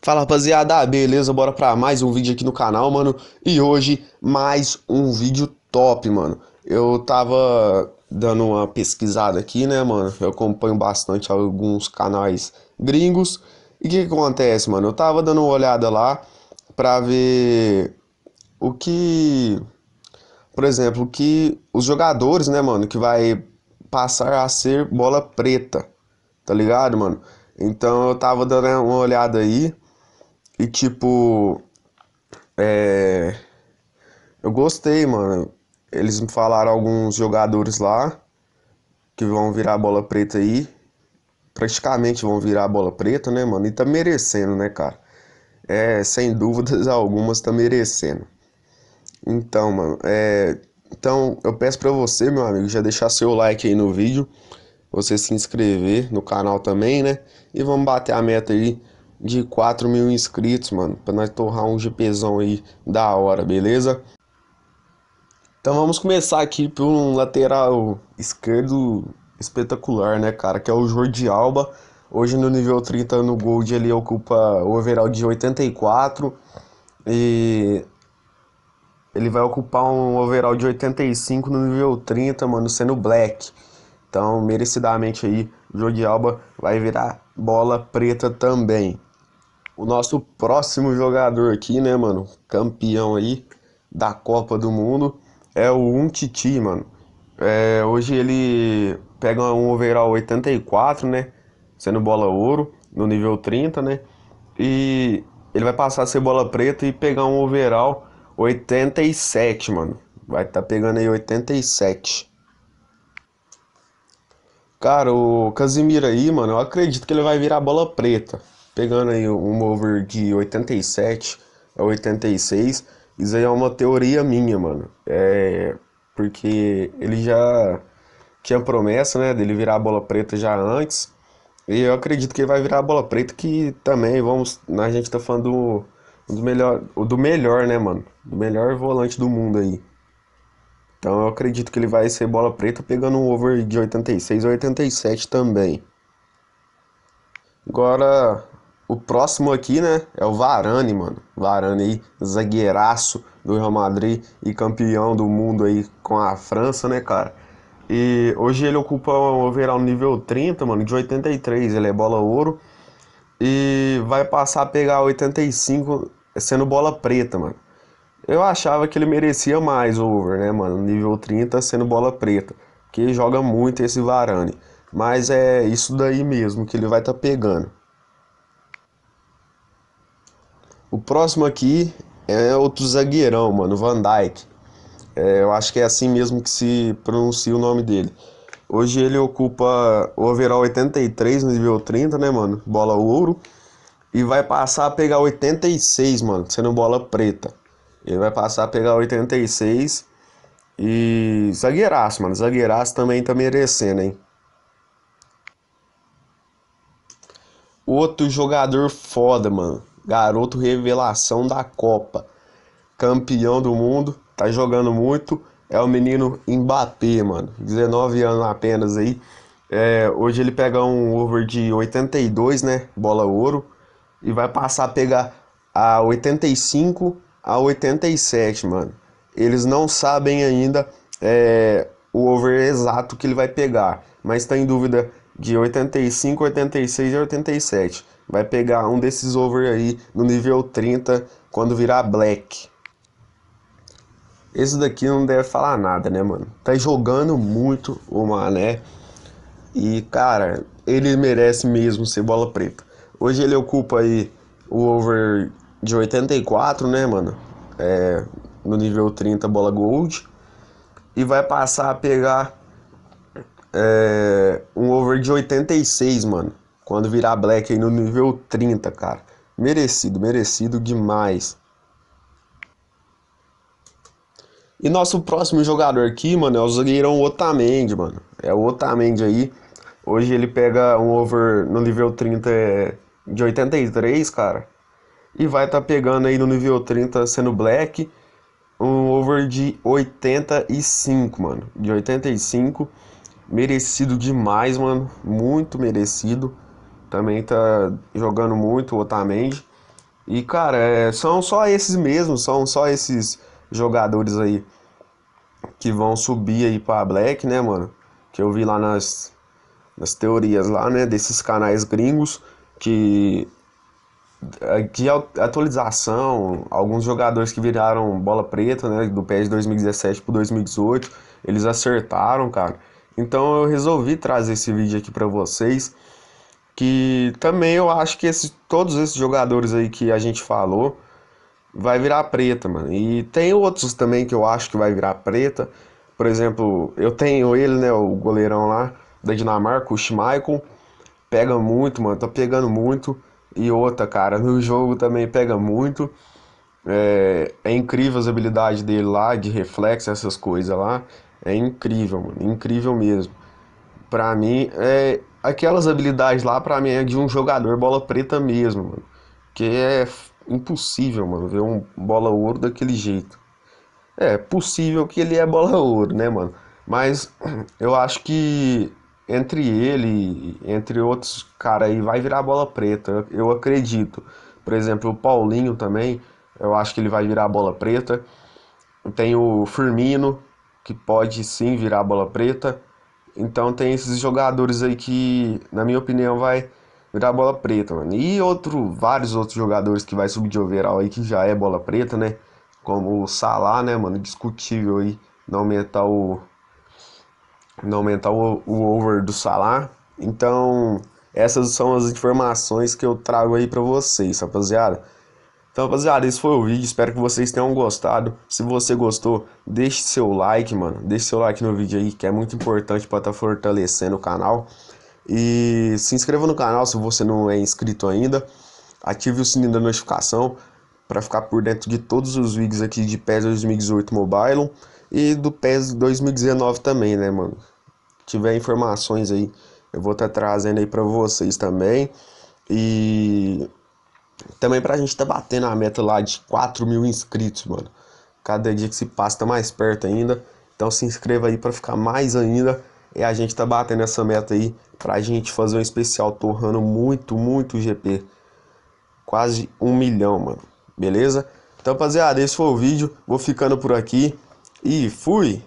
Fala rapaziada, beleza? Bora pra mais um vídeo aqui no canal, mano. E hoje, mais um vídeo top, mano. Eu tava dando uma pesquisada aqui, né, mano? Eu acompanho bastante alguns canais gringos. E o que, que acontece, mano? Eu tava dando uma olhada lá pra ver o que. Por exemplo, que os jogadores, né, mano, que vai passar a ser bola preta, tá ligado, mano? Então eu tava dando uma olhada aí. E tipo, é... eu gostei, mano. Eles me falaram alguns jogadores lá que vão virar bola preta aí. Praticamente vão virar bola preta, né, mano? E tá merecendo, né, cara? É, sem dúvidas algumas tá merecendo. Então, mano, é... Então, eu peço pra você, meu amigo, já deixar seu like aí no vídeo. Você se inscrever no canal também, né? E vamos bater a meta aí de 4 mil inscritos, mano, pra nós torrar um GPzão aí da hora, beleza? Então vamos começar aqui por um lateral esquerdo espetacular, né, cara, que é o Jordi Alba. Hoje no nível 30 no Gold ele ocupa o overall de 84 e ele vai ocupar um overall de 85 no nível 30, mano, sendo black. Então, merecidamente aí, o Jordi Alba vai virar bola preta também. O nosso próximo jogador aqui, né, mano? Campeão aí da Copa do Mundo é o Umtiti, mano. É, hoje ele pega um overall 84, né? Sendo bola ouro no nível 30, né? E ele vai passar a ser bola preta e pegar um overall 87, mano. Vai estar tá pegando aí 87. Cara, o Casimiro aí, mano, eu acredito que ele vai virar bola preta pegando aí um over de 87 a 86, isso aí é uma teoria minha, mano. É porque ele já tinha promessa, né, dele virar a bola preta já antes. E eu acredito que ele vai virar a bola preta que também vamos, a gente tá falando do, do melhor, do melhor, né, mano? Do melhor volante do mundo aí. Então eu acredito que ele vai ser bola preta pegando um over de 86 a 87 também. Agora, o próximo aqui, né, é o Varane, mano. Varane aí, zagueiraço do Real Madrid e campeão do mundo aí com a França, né, cara? E hoje ele ocupa o overall nível 30, mano, de 83. Ele é bola ouro. E vai passar a pegar 85 sendo bola preta, mano. Eu achava que ele merecia mais over, né, mano? Nível 30 sendo bola preta. Porque joga muito esse Varane. Mas é isso daí mesmo que ele vai estar tá pegando. O próximo aqui é outro zagueirão, mano, Van Dijk. É, eu acho que é assim mesmo que se pronuncia o nome dele. Hoje ele ocupa o overall 83 no nível 30, né, mano? Bola ouro. E vai passar a pegar 86, mano, sendo bola preta. Ele vai passar a pegar 86. E zagueiraço, mano. Zagueiraço também tá merecendo, hein? Outro jogador foda, mano garoto revelação da Copa, campeão do mundo, tá jogando muito, é o menino Mbappé, mano, 19 anos apenas aí. É, hoje ele pega um over de 82, né, bola ouro, e vai passar a pegar a 85 a 87, mano. Eles não sabem ainda é, o over exato que ele vai pegar, mas está em dúvida de 85, 86 e 87 vai pegar um desses over aí no nível 30 quando virar black. Esse daqui não deve falar nada, né, mano? Tá jogando muito o Mané. E, cara, ele merece mesmo ser bola preta. Hoje ele ocupa aí o over de 84, né, mano? É, no nível 30 bola gold. E vai passar a pegar é, um over de 86, mano. Quando virar Black aí no nível 30, cara. Merecido, merecido demais. E nosso próximo jogador aqui, mano, é o zagueirão Otamendi, mano. É o Otamendi aí. Hoje ele pega um over no nível 30 é de 83, cara. E vai estar tá pegando aí no nível 30 sendo black um over de 85, mano. De 85. Merecido demais, mano. Muito merecido. Também tá jogando muito o Otamendi. E, cara, é, são só esses mesmos, são só esses jogadores aí que vão subir aí pra Black, né, mano? Que eu vi lá nas, nas teorias lá, né, desses canais gringos que de atualização, alguns jogadores que viraram bola preta, né, do PES 2017 para 2018, eles acertaram, cara. Então eu resolvi trazer esse vídeo aqui para vocês, que também eu acho que todos esses jogadores aí que a gente falou vai virar preta, mano. E tem outros também que eu acho que vai virar preta. Por exemplo, eu tenho ele, né, o goleirão lá da Dinamarca, o Schmeichel, pega muito, mano, tá pegando muito. E outra, cara, no jogo também pega muito. É, é incrível as habilidades dele lá, de reflexo, essas coisas lá. É incrível, mano, incrível mesmo. Pra mim, é, aquelas habilidades lá, pra mim, é de um jogador bola preta mesmo, mano. Que é impossível, mano, ver um bola ouro daquele jeito. É possível que ele é bola ouro, né, mano? Mas eu acho que entre ele, entre outros caras aí, vai virar bola preta. Eu acredito. Por exemplo, o Paulinho também, eu acho que ele vai virar bola preta. Tem o Firmino, que pode sim virar bola preta. Então tem esses jogadores aí que, na minha opinião, vai virar bola preta, mano. E outro, vários outros jogadores que vai subir de overall aí que já é bola preta, né? Como o Salah, né, mano? Discutível aí não aumentar o não aumentar o, o over do Salah. Então, essas são as informações que eu trago aí para vocês, rapaziada. Então, rapaziada, esse foi o vídeo. Espero que vocês tenham gostado. Se você gostou, deixe seu like, mano. Deixe seu like no vídeo aí, que é muito importante para estar tá fortalecendo o canal. E se inscreva no canal se você não é inscrito ainda. Ative o sininho da notificação para ficar por dentro de todos os vídeos aqui de PES 2018 Mobile e do PES 2019 também, né, mano? Se tiver informações aí, eu vou estar tá trazendo aí para vocês também. E também pra gente tá batendo a meta lá de 4 mil inscritos, mano. Cada dia que se passa tá mais perto ainda. Então se inscreva aí para ficar mais ainda. E a gente tá batendo essa meta aí pra gente fazer um especial torrando muito, muito GP. Quase um milhão, mano. Beleza? Então, rapaziada, esse foi o vídeo. Vou ficando por aqui. E fui!